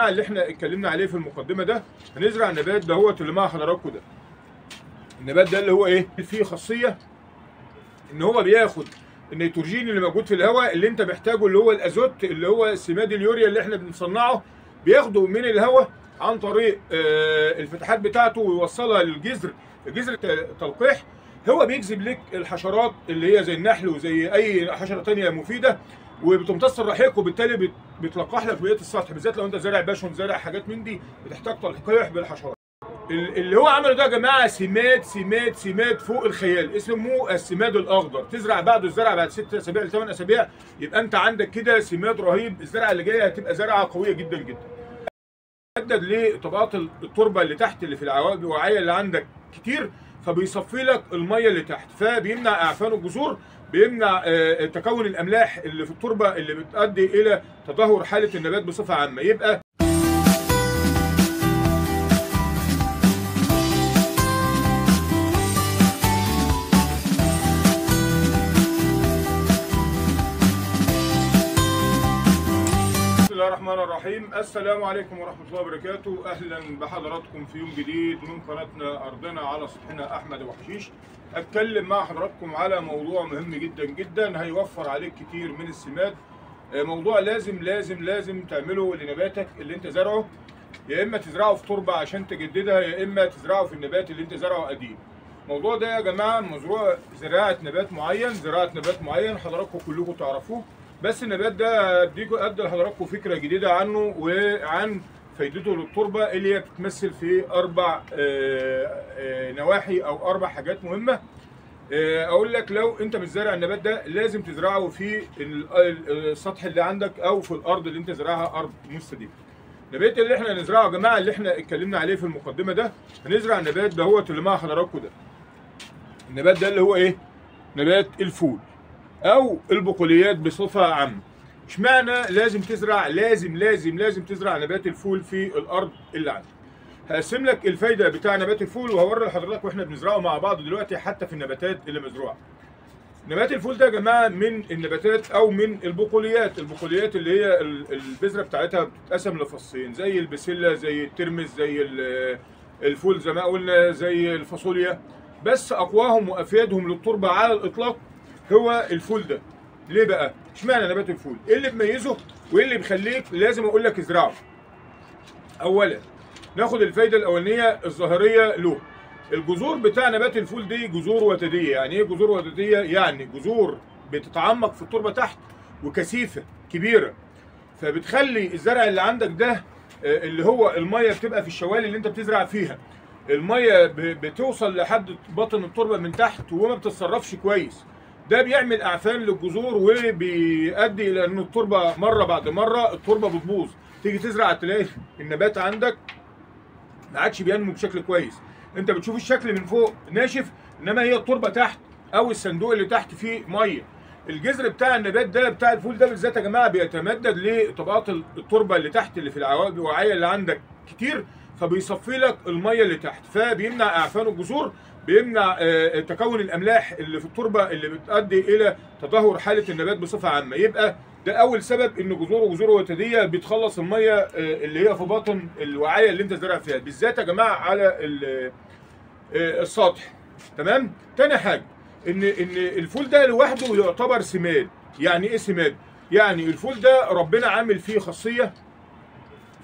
اللي إحنا اتكلمنا عليه في المقدمة ده هنزرع النبات دهوت اللي مع حضراتكم ده. النبات ده اللي هو إيه؟ فيه خاصية إن هو بياخد النيتروجين اللي موجود في الهواء اللي أنت محتاجه اللي هو الأزوت اللي هو سماد اليوريا اللي إحنا بنصنعه بياخده من الهواء عن طريق آه، الفتحات بتاعته ويوصلها للجذر جذر تلقيح هو بيجذب لك الحشرات اللي هي زي النحل وزي أي حشرة تانية مفيدة. وبتمتص الرحيق وبالتالي بت- بتلقح لك بقيه السطح بالذات لو انت زارع باشون زارع حاجات من دي بتحتاج تلقيح بالحشرات. ال- اللي هو عمله ده يا جماعة سماد سماد سماد فوق الخيال اسمه السماد الأخضر. تزرع بعده الزرع بعد ست أسابيع لثمان أسابيع يبقى انت عندك كده سماد رهيب الزرعة اللي جاية هتبقى زرعة قوية جدا جدا. محدد لطبقات التربة اللي تحت اللي في الوعيه اللي عندك كتير فبيصفي لك المية اللي تحت فبيمنع أعفان الجذور بيمنع آه، تكون الأملاح اللي في التربة اللي بتؤدي إلى تدهور حالة النبات بصفة عامة. يبقى الرحيم. السلام عليكم ورحمة الله وبركاته. أهلا بحضراتكم في يوم جديد من قناتنا أرضنا على سطحنا أحمد وحشيش. أتكلم مع حضراتكم على موضوع مهم جدا جدا هيوفر عليك كتير من السماد. آه، موضوع لازم لازم لازم تعمله لنباتك اللي أنت زرعه. يا إما تزرعه في تربة عشان تجددها يا إما تزرعه في النبات اللي أنت زرعه قديم. الموضوع ده يا جماعة مزروع زراعة نبات معين زراعة نبات معين حضراتكم كلكم تعرفوه. بس النبات ده اديكم ادي لحضراتكم فكرة جديدة عنه وعن فايدته للتربة اللي هي بتتمثل في أربع آه، آه، نواحي أو أربع حاجات مهمة. آه، أقول لك لو أنت مش زارع النبات ده لازم تزرعه في ال- ال- السطح اللي عندك أو في الأرض اللي أنت زرعها أرض مستديمه النبات اللي إحنا هنزرعه يا جماعة اللي إحنا اتكلمنا عليه في المقدمة ده هنزرع النبات دهوت اللي مع حضراتكم ده. النبات ده اللي هو إيه؟ نبات الفول. أو البقوليات بصفة عامة. إشمعنى لازم تزرع لازم لازم لازم تزرع نبات الفول في الأرض اللي عندك؟ هقسم لك الفايدة بتاع نبات الفول وهوري لحضرتك وإحنا بنزرعه مع بعض دلوقتي حتى في النباتات اللي مزروعة. نبات الفول ده يا جماعة من النباتات أو من البقوليات. البقوليات اللي هي ال- البذرة بتاعتها بتتقسم لفصين زي البسلة زي الترمس زي ال- الفول زي ما قلنا زي الفاصوليا. بس أقواهم وافيدهم للتربة على الإطلاق هو الفول ده. ليه بقى؟ اشمعنى نبات الفول؟ إيه اللي بيميزه وإيه اللي بيخليك لازم أقول لك ازرعه اولا ناخد الفايدة الأولانية الظاهرية له. الجذور بتاع نبات الفول دي جذور وتدية. يعني إيه جذور وتدية؟ يعني جذور بتتعمق في التربة تحت وكثيفة كبيرة. فبتخلي الزرع اللي عندك ده آه، اللي هو المية بتبقى في الشوالي اللي أنت بتزرع فيها. المية بتوصل لحد باطن التربة من تحت وما بتتصرفش كويس. ده بيعمل اعفان للجذور وبيؤدي إلى ان التربة مرة بعد مرة التربة بتبوظ. تيجي تزرع تلاقي النبات عندك ما عادش بينمو بشكل كويس. انت بتشوف الشكل من فوق ناشف انما هي التربة تحت أو الصندوق اللي تحت فيه مية. الجذر بتاع النبات ده بتاع الفول ده بالذات يا جماعة بيتمدد لطبقات التربة اللي تحت اللي في الوعيه اللي عندك كتير فبيصفي لك المية اللي تحت فبيمنع اعفان الجذور بيمنع آه، تكون الأملاح اللي في التربة اللي بتؤدي إلى تدهور حالة النبات بصفة عامة. يبقى ده أول سبب إن جذور وجذور وتدية بتخلص المية آه، اللي هي في باطن الوعيه اللي أنت زارع فيها. بالذات يا جماعة على ال- آه، السطح. تمام؟ تاني حاجة إن إن الفول ده لوحده يعتبر سماد. يعني إيه سماد؟ يعني الفول ده ربنا عامل فيه خاصية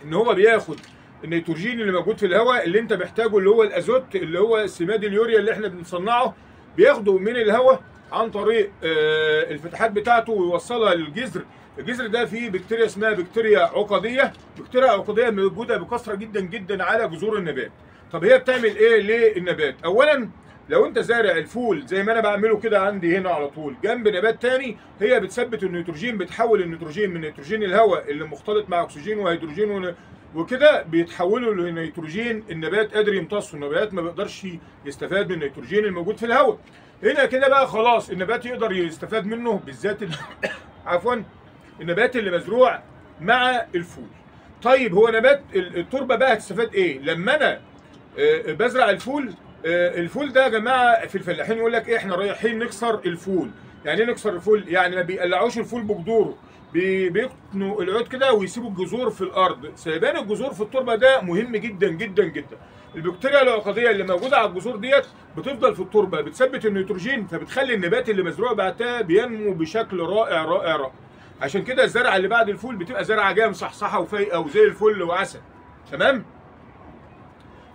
إن هو بياخد النيتروجين اللي موجود في الهواء اللي انت محتاجه اللي هو الازوت اللي هو سماد اليوريا اللي إحنا بنصنعه بياخده من الهواء عن طريق آه، الفتحات بتاعته ويوصلها للجذر. الجذر ده فيه بكتيريا اسمها بكتيريا عقديه بكتيريا عقديه موجودة بكثرة جدا جدا على جذور النبات. طب هي بتعمل إيه للنبات؟ اولا لو انت زارع الفول زي ما أنا بعمله كده عندي هنا على طول جنب نبات تاني هي بتثبت النيتروجين بتحول النيتروجين من نيتروجين الهواء اللي مختلط مع أكسجين وهيدروجين وكده بيتحولوا لنيتروجين النبات قادر يمتصه النبات ما بيقدرش يستفاد من النيتروجين الموجود في الهواء. هنا كده بقى خلاص النبات يقدر يستفاد منه بالذات ال- عفوا النبات اللي مزروع مع الفول. طيب هو نبات ال- التربة بقى هتستفاد إيه؟ لما أنا آه، بزرع الفول الفول ده يا جماعة في الفلاحين يقول لك إيه إحنا رايحين نكسر الفول. يعني إيه نكسر الفول؟ يعني ما بيقلعوش الفول بجذوره بي- بيقطموا العود كده ويسيبوا الجذور في الأرض. سيبان الجذور في التربة ده مهم جدا جدا جدا. البكتيريا العقدية اللي موجودة على الجذور ديت بتفضل في التربة بتثبت النيتروجين فبتخلي النبات اللي مزروع بعدها بينمو بشكل رائع رائع رائع. عشان كده الزرعة اللي بعد الفول بتبقى زرعة جاية مصحصحة وفايقة وزي الفل وعسل. تمام؟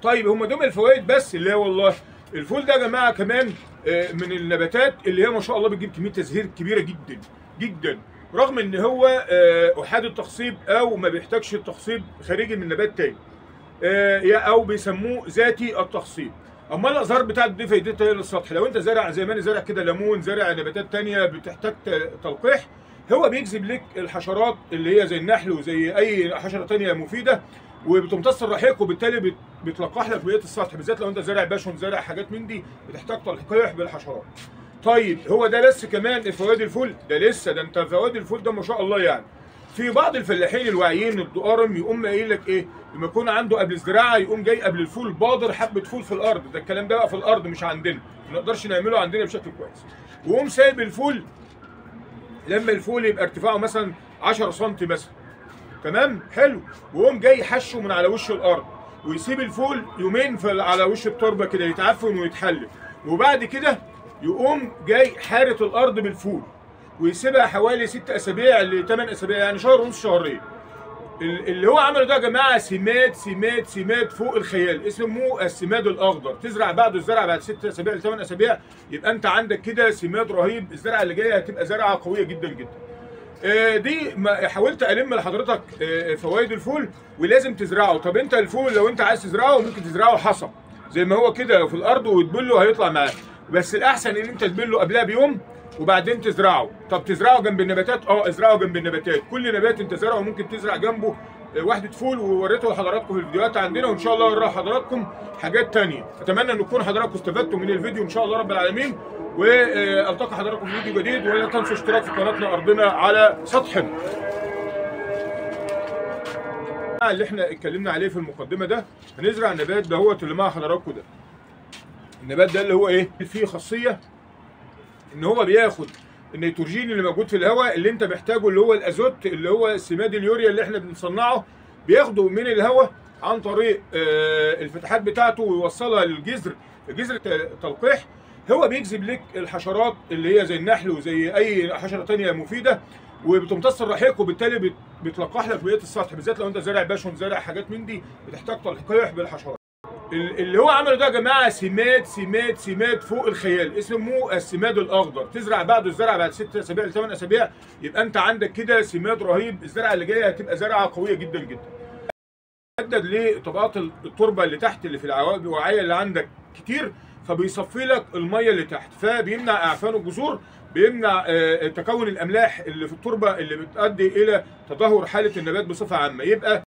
طيب هم دول الفوائد بس. اللي هي والله. الفول ده يا جماعة كمان آه، من النباتات اللي هي ما شاء الله بتجيب كمية تزهير كبيرة جدا جدا. رغم إن هو آه، أحاد التخصيب أو ما بيحتاجش التخصيب خارجي من نبات تاني آه، أو بيسموه ذاتي التخصيب. اما الأزهار بتاعته دي فايدتها للسطح لو أنت زارع زي ما أنا زارع كده ليمون زارع نباتات تانية بتحتاج تلقيح هو بيجذب لك الحشرات اللي هي زي النحل وزي أي حشرة تانية مفيدة وبتمتص الرحيق وبالتالي بت- بتلقح لك بقية السطح بالذات لو أنت زارع باشون زارع حاجات من دي بتحتاج تلقيح بالحشرات. طيب هو ده بس كمان فوائد الفول؟ ده لسه ده أنت فوائد الفول ده ما شاء الله يعني. في بعض الفلاحين الواعيين الدقارم يقوم قايل لك إيه؟ لما يكون عنده قبل الزراعة يقوم جاي قبل الفول بادر حبة فول في الأرض. ده الكلام ده بقى في الأرض مش عندنا ما نقدرش نعمله عندنا بشكل كويس. ويقوم سايب الفول لما الفول يبقى ارتفاعه مثلا 10 سم مثلا. تمام؟ حلو. ويقوم جاي حشه من على وش الأرض. ويسيب الفول يومين في على وش التربة كده يتعفن ويتحلل وبعد كده يقوم جاي حارة الأرض بالفول. ويسيبها حوالي ست أسابيع ل 8 أسابيع يعني شهر ونص شهرين. اللي هو عمله ده يا جماعة سماد سماد سماد فوق الخيال. اسمه السماد الأخضر. تزرع بعده الزرع بعد ست أسابيع ل 8 أسابيع يبقى أنت عندك كده سماد رهيب. الزرعة اللي جاية هتبقى زرعة قوية جدا جدا. آه، دي حاولت ألم لحضرتك آه، فوائد الفول ولازم تزرعه. طب أنت الفول لو أنت عايز تزرعه ممكن تزرعه حصى. زي ما هو كده في الأرض وتبله هيطلع معاه بس الأحسن إن أنت تبله قبلها بيوم وبعدين تزرعه. طب تزرعه جنب النباتات؟ آه ازرعه جنب النباتات. كل نبات انت زرعه ممكن تزرع جنبه آه، وحده فول ووريته لحضراتكم في الفيديوهات عندنا وإن شاء الله اوري حضراتكم حاجات تانية. أتمنى إن تكون حضراتكم استفدتوا من الفيديو إن شاء الله رب العالمين. وألتقي حضراتكم في فيديو جديد ولا تنسوا اشتراك في قناتنا أرضنا على سطحنا اللي إحنا اتكلمنا عليه في المقدمة ده هنزرع النبات دهوت اللي مع حضراتكم ده. النبات ده اللي هو إيه؟ فيه خاصية إن هو بياخد النيتروجين اللي موجود في الهواء اللي أنت محتاجه اللي هو الأزوت اللي هو سماد اليوريا اللي إحنا بنصنعه بياخده من الهواء عن طريق آه، الفتحات بتاعته ويوصلها للجذر جذر تلقيح هو بيجذب لك الحشرات اللي هي زي النحل وزي أي حشرة تانية مفيدة وبتمتص الرحيق وبالتالي بت- بتلقح لك بقية السطح بالذات لو أنت زارع باشون زارع حاجات من دي بتحتاج تلقيح بالحشرات. ال- اللي هو عمله ده يا جماعة سماد سماد سماد فوق الخيال. اسمه السماد الأخضر. تزرع بعده الزرع بعد ست أسابيع ل 8 أسابيع يبقى أنت عندك كده سماد رهيب. الزرعة اللي جاية هتبقى زرعة قوية جدا جدا. محدد لطبقات التربة اللي تحت اللي في الوعيه اللي عندك كتير فبيصفي لك المية اللي تحت. فبيمنع أعفان الجذور بيمنع آه، تكون الأملاح اللي في التربة اللي بتؤدي إلى تدهور حالة النبات بصفة عامة. يبقى